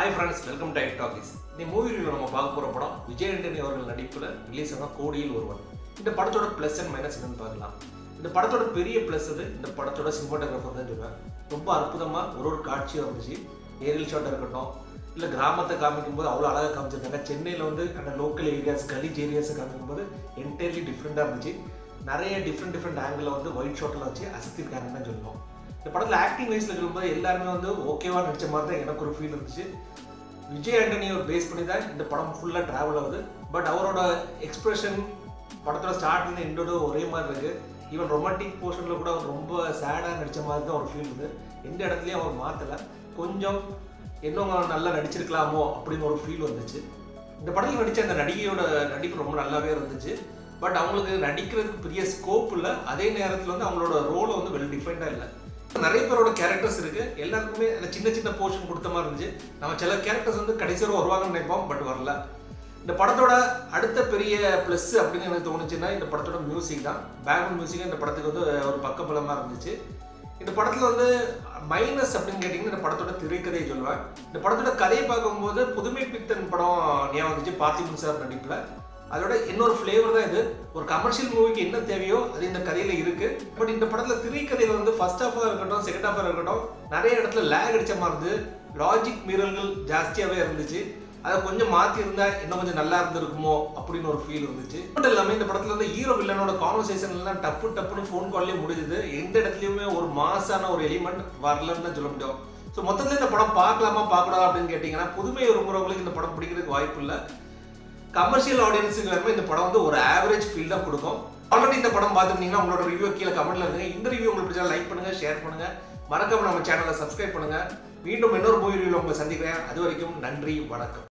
Hi friends welcome to talkies இந்த movie review நம்ம பார்க்க போகிற படம் விஜய் ஆண்டனி அவர்கள் நடிப்பில் ரிலீஸ் ஆன கோடியில் ஒருவன். இந்த படத்தோட ப்ளஸ் அண்ட் மைனஸ் என்னன்னு பார்க்கலாம். இந்த படத்தோட பெரிய ப்ளஸ் அது இந்த படத்தோட சினிமாட்டோகிராஃபர் தான் சொல்லுவேன் ரொம்ப அற்புதமாக ஒரு ஒரு காட்சியாக இருந்துச்சு ஏரியல் ஷாட்டாக இருக்கட்டும் இல்லை கிராமத்தை காமிக்கும் போது அவ்வளோ அழகாக காமிச்சிருக்காங்க. சென்னையில் வந்து அந்த லோக்கல் ஏரியாஸ் கலீஜ் ஏரியாஸை காமிக்கும் போது என்டையர்லி டிஃப்ரெண்ட்டாக இருந்துச்சு. நிறைய டிஃப்ரெண்ட் டிஃப்ரெண்ட் ஆங்கிளில் வந்து ஒயிட் ஷாட்டில் வச்சு அசத்திருக்காங்கன்னு தான் சொல்லுவோம். இந்த படத்தில் ஆக்டிங் வைஸில் சொல்லும்போது எல்லாருமே வந்து ஓகேவா நடித்த மாதிரி தான் எனக்கு ஒரு ஃபீல் இருந்துச்சு. விஜய் ஆண்டனியை பேஸ் பண்ணி தான் இந்த படம் ஃபுல்லாக ட்ராவல் ஆகுது. பட் அவரோட எக்ஸ்பிரஷன் படத்தோட ஸ்டார்ட்லேருந்து எண்டோட ஒரே மாதிரி இருக்குது ஈவன் ரொமான்டிக் போர்ஷனில் கூட அவர் ரொம்ப சேடாக நடித்த மாதிரி தான் ஒரு ஃபீல் இருக்குது எந்த இடத்துலையும் அவர் மாற்றலை கொஞ்சம் இன்னும் நல்லா நடிச்சிருக்கலாமோ அப்படின்னு ஒரு ஃபீல் வந்துச்சு. இந்த படத்தில் நடித்த அந்த நடிகையோட நடிப்பு ரொம்ப நல்லாவே இருந்துச்சு. பட் அவங்களுக்கு நடிக்கிறதுக்கு பெரிய ஸ்கோப் இல்லை. அதே நேரத்தில் வந்து அவங்களோட ரோலை வந்து வெல் டிஃபைண்டாக இல்லை. நிறைய பேரோட கேரக்டர்ஸ் இருக்கு. எல்லாருக்குமே அந்த சின்ன சின்ன போர்ஷன் கொடுத்த மாதிரி இருந்துச்சு. நம்ம சில கேரக்டர்ஸ் வந்து கடைசி வரை வருவாங்கன்னு நினைப்போம் பட் வரல. இந்த படத்தோட அடுத்த பெரிய ப்ளஸ் அப்படின்னு எனக்கு தோணுச்சுன்னா இந்த படத்தோட மியூசிக் தான். பேக்ரவுண்ட் மியூசிக் இந்த படத்துக்கு வந்து ஒரு பக்கபலமாக இருந்துச்சு. இந்த படத்தில் வந்து மைனஸ் அப்படின்னு கேட்டிங்கன்னா இந்த படத்தோட திரைக்கதையை சொல்லுவேன். இந்த படத்தோட கதையை பார்க்கும்போது புதுமை பித்தன் படம் ஞாபகம் வந்துச்சு பார்த்திபன் சார் நடிப்பில். அதோட இன்னொரு ஃப்ளேவர் தான் இது. ஒரு கமர்ஷியல் மூவிக்கு என்ன தேவையோ அது இந்த கதையில இருக்கு. பட் இந்த படத்துல திரைக்கதையில வந்து ஃபர்ஸ்ட் ஹாஃபாக இருக்கட்டும் செகண்ட் ஹாஃபாக இருக்கட்டும் நிறைய இடத்துல லேக் அடிச்ச மாதிரி இருந்து லாஜிக் மீறல்கள் ஜாஸ்தியாகவே இருந்துச்சு. அதை கொஞ்சம் மாற்றி இருந்தா இன்னும் கொஞ்சம் நல்லா இருந்திருக்குமோ அப்படின்னு ஒரு ஃபீல் இருந்துச்சு. மட்டும் இல்லாமல் இந்த படத்துல வந்து ஹீரோ வில்லனோட கான்வர்சேஷன் எல்லாம் டப்பு டப்புன்னு ஃபோன் கால்லேயே முடிஞ்சுது. எந்த இடத்துலையுமே ஒரு மாசான ஒரு எலிமெண்ட் வரலன்னு தான் சொல்ல முடியும். ஸோ மொத்தத்தில் இந்த படம் பார்க்கலாமா பார்க்கலாம் அப்படின்னு கேட்டிங்கன்னா புதுமை விரும்புகிறவங்களுக்கு இந்த படம் பிடிக்கிறதுக்கு வாய்ப்பு இல்லை. கமர்ஷியல் ஆடியன்ஸுக்கு வரும்போது இந்த படம் வந்து ஒரு ஆவரேஜ் ஃபீல் தான் கொடுக்கும். ஆல்ரெடி இந்த படம் பார்த்துருந்தீங்கன்னா உங்களோட ரிவ்யூ கீழே கமெண்ட்ல இருங்க. இந்த ரிவ்யூ உங்களுக்கு பிடிச்சா லைக் பண்ணுங்க ஷேர் பண்ணுங்க. மறக்காம நம்ம சேனலை சப்ஸ்கிரைப் பண்ணுங்க. மீண்டும் இன்னொரு மூவி ரிவ்யூவில் உங்களை சந்திக்கிறேன். அது வரைக்கும் நன்றி வணக்கம்.